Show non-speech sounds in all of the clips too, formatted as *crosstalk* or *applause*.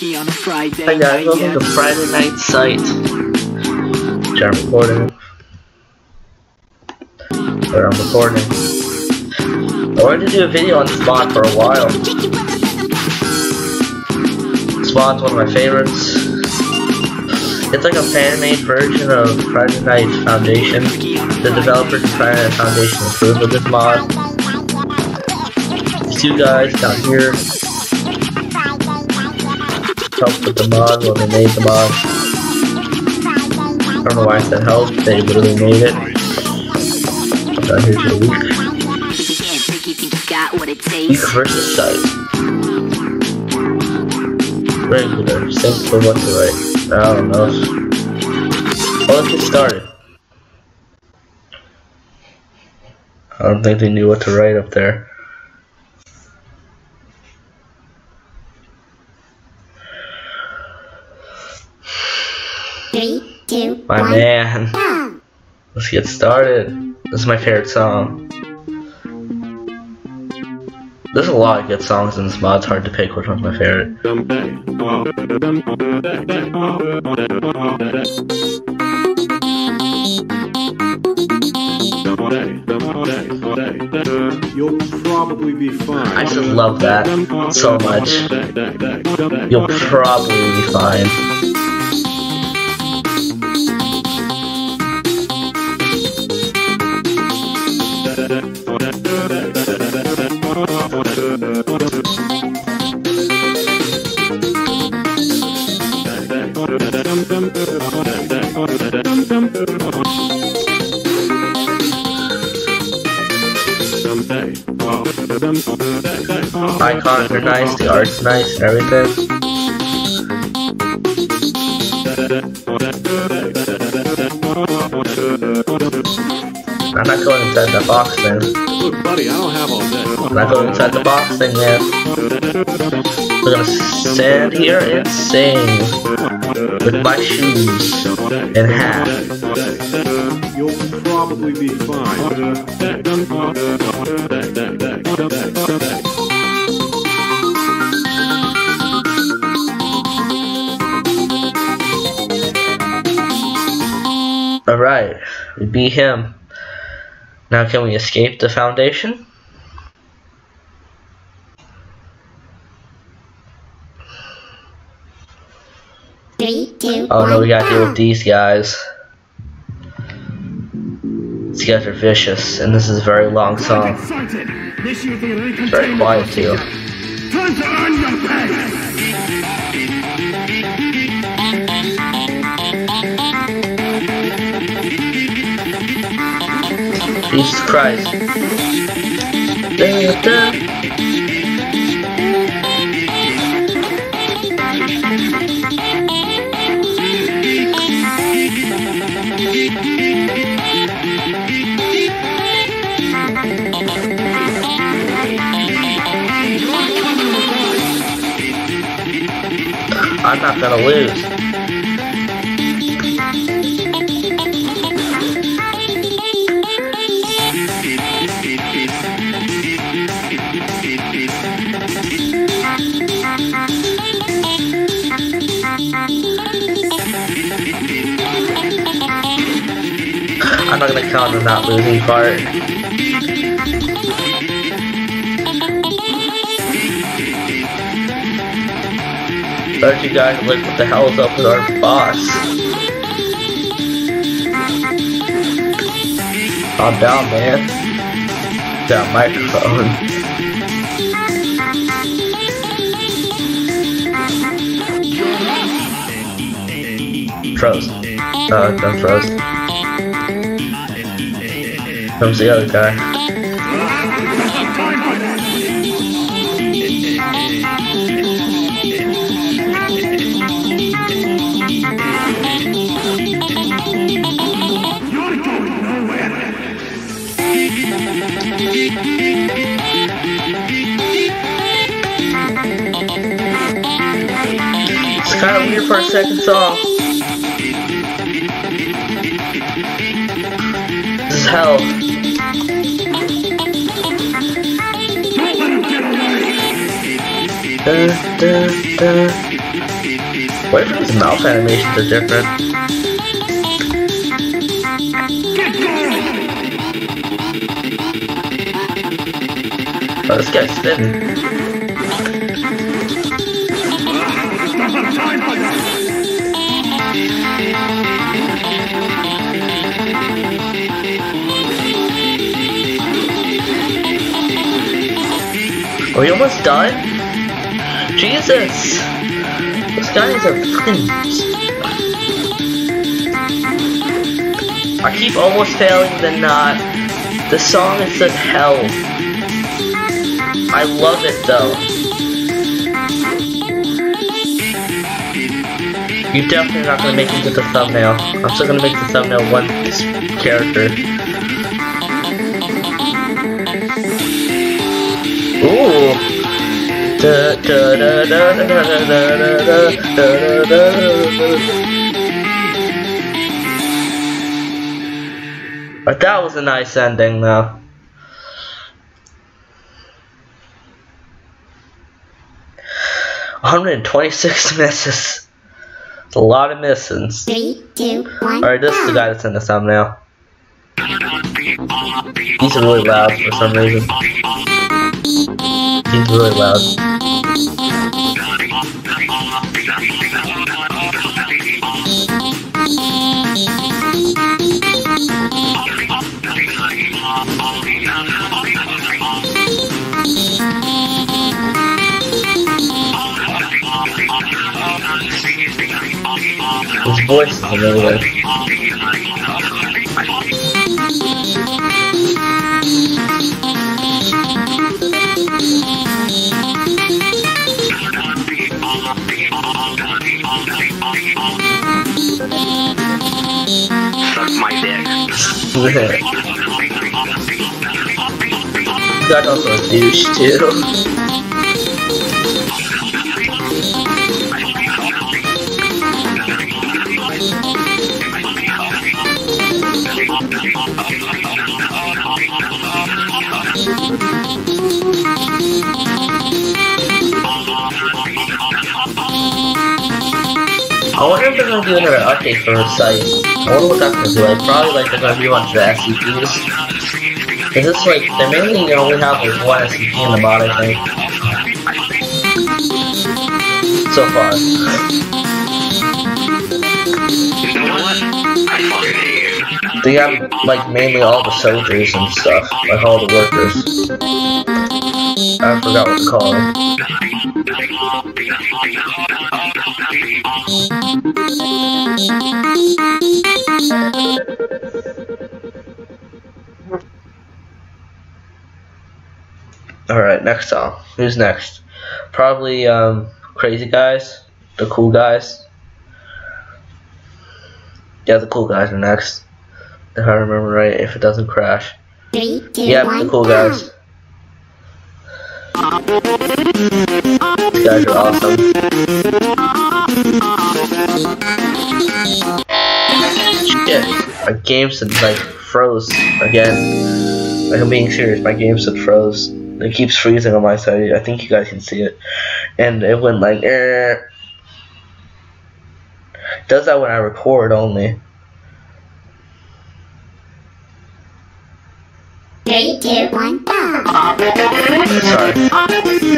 Hi guys, welcome to Friday Night Site. Which I'm recording. Or I'm recording. I wanted to do a video on Spawn for a while. Spawn's one of my favorites. It's like a fan-made version of Friday Night Foundation. The developers of Friday Night Foundation approved of this mod. Two guys down here helped with the mod when they made the mod. I don't know why I said help, they literally made it. Down here's your week. Week versus sight. Regular, sync for what to write. I don't know. Well, let's get started. I don't think they knew what to write up there. Three, two, My one, man. go! Let's get started. This is my favorite song. There's a lot of good songs in this mod. It's hard to pick which one's my favorite. You'll probably be fine. I just love that so much. You'll probably be fine. Icons are nice, the art's nice, everything. I'm not going inside the box then. Look, buddy, I don't have all day. I'm not going inside the box thing yet. We're gonna stand here and sing with my shoes in half. You'll probably be fine. We beat him. Now can we escape the foundation? Three, two, Oh no, we gotta one, deal with these guys. These guys are vicious, and this is a very long song. It's very quiet too. Time to earn your pay! Da. I'm not gonna lose. I'm not gonna count the not losing part. Don't you guys look what the hell is up with our boss? Calm down, man. That microphone. Froze. Uh, done froze. Comes the other guy. It's kind of weird for a second song. Hell. Da, da. What if his mouth animations are different? Oh, this guy's spinning. Are we almost done? Jesus! Those guys are freaking... I keep almost failing the knot. The song is such hell. I love it though. You're definitely not gonna make it to the thumbnail. I'm still gonna make the thumbnail one character. Ooh. But that was a nice ending though. Hundred and twenty-six *laughs* misses. It's a lot of misses. Three, two, one. Alright, this is the guy that's in the thumbnail. He's really loud for some reason. He's really loud. His voice is amazing. Suck to her. That was a douche too. I wonder if they're gonna do another update for the site. I wonder what that's gonna do. Like, probably like they're gonna relaunch the SCPs. Cause it's like, they mainly only have like one SCP in the mod, I think. So far. You. They have like mainly all the soldiers and stuff, like all the workers. I forgot what to call them. Alright, next song. Who's next? Probably um crazy guys. The cool guys. Yeah, the cool guys are next. If I remember right, if it doesn't crash. Three, two, Yeah, one, the cool guys. These guys are awesome. Shit, my game said like froze again. Like I'm being serious, my game said froze. It keeps freezing on my side. I think you guys can see it, and it went like. Eh. Does that when I record only. Three, two, one, go. Sorry.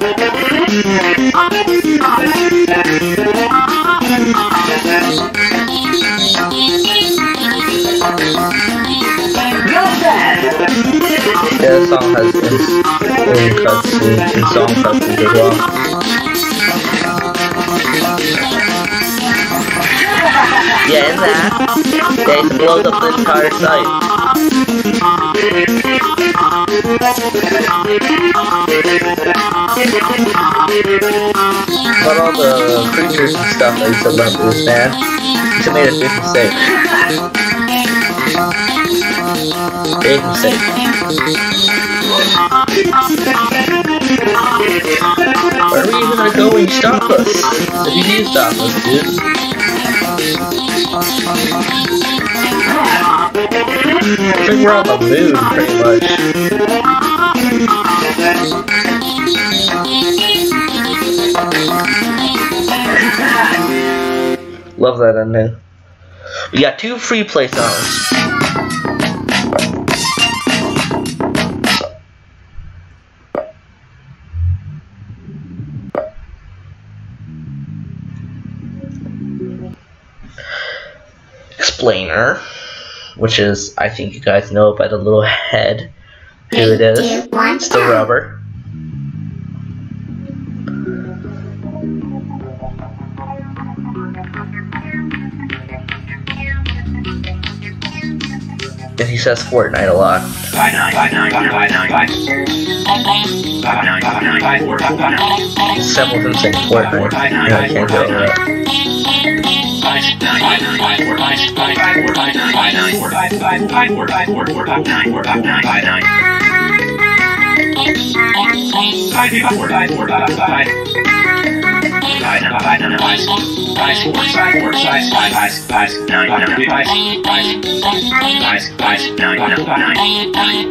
Yeah, the song has its own cutscenes and song as well. Yeah, and that, they blows up the entire site. But all the creatures and stuff I used to love this man. He made a big mistake. Big mistake. Where are even gonna go when you stop us? If you do stop us, dude. I we're on the moon, pretty much. Love that ending. We got two free play songs. Explainer, which is, I think you guys know by the little head who it is. It's the rubber. And he says Fortnite a lot. Several of them say Fortnite. And I can't get over that. Nine five nine five five four five four five five five five nine nine five. Five five five nine nine five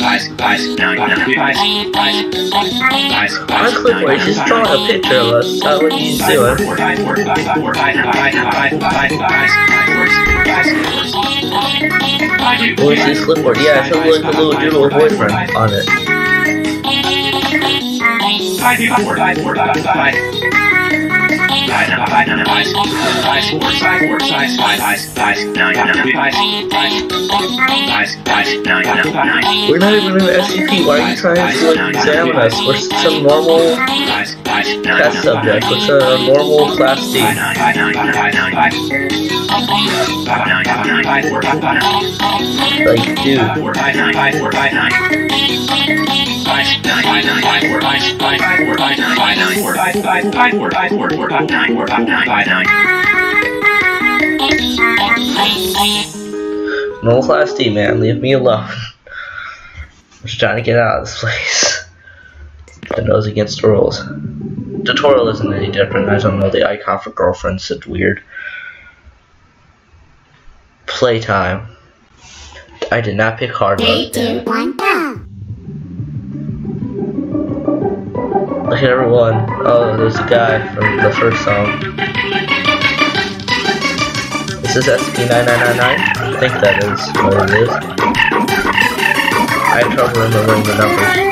five five nine nine five five five Clipboard, he's drawing a picture of us. How would you do it? Where's his clipboard? Yeah, it like a little doodle boyfriend on it. We're not even in SCP. Why are you trying to like examine us? We're some normal test subject. What's a normal class D? Like, dude. Normal class D, man. Leave me alone. *laughs* I'm just trying to get out of this place. The nose against the rules. Tutorial isn't any different. I don't know. The icon for girlfriend's such weird. Playtime. I did not pick hard Three, mode. two, one, go. Look at everyone. Oh, there's a guy from the first song. This Is this SCP-9999? I think that is what it is. I have trouble remembering the numbers.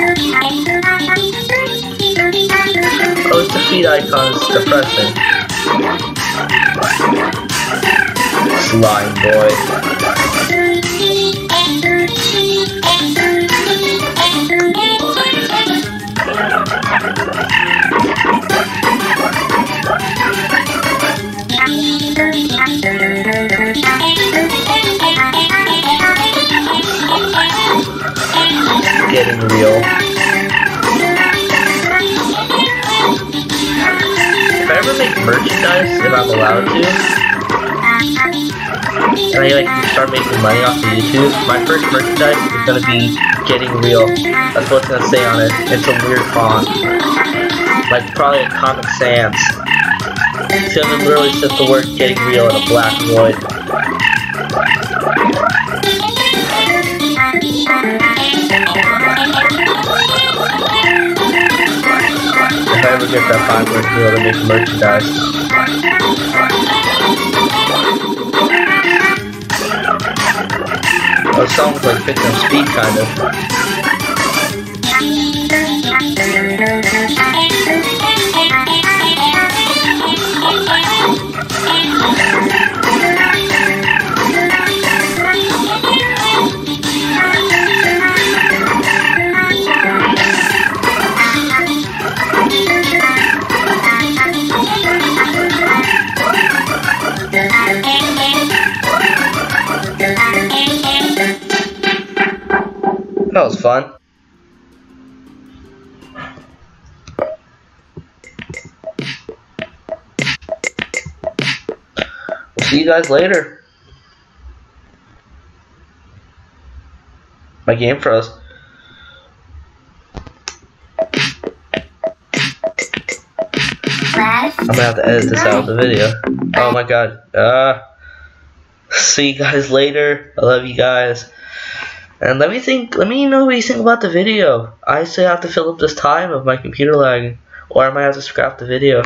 The icon. It's depressing. Slime boy. Getting real. Merchandise, if I'm allowed to, and I like to start making money off of YouTube, my first merchandise is gonna be getting real. That's what it's gonna say on it. It's a weird font. Like probably a Comic Sans. It's gonna literally set the word getting real in a black void. Get that five word deal to make merchandise. Those songs like Victim Speed kind of. That was fun. See you guys later. My game froze. I'm gonna have to edit this out of the video. Oh my god. Uh, see you guys later. I love you guys. And let me think, let me know what you think about the video. I still have to fill up this time of my computer lagging. Or I might have to scrap the video.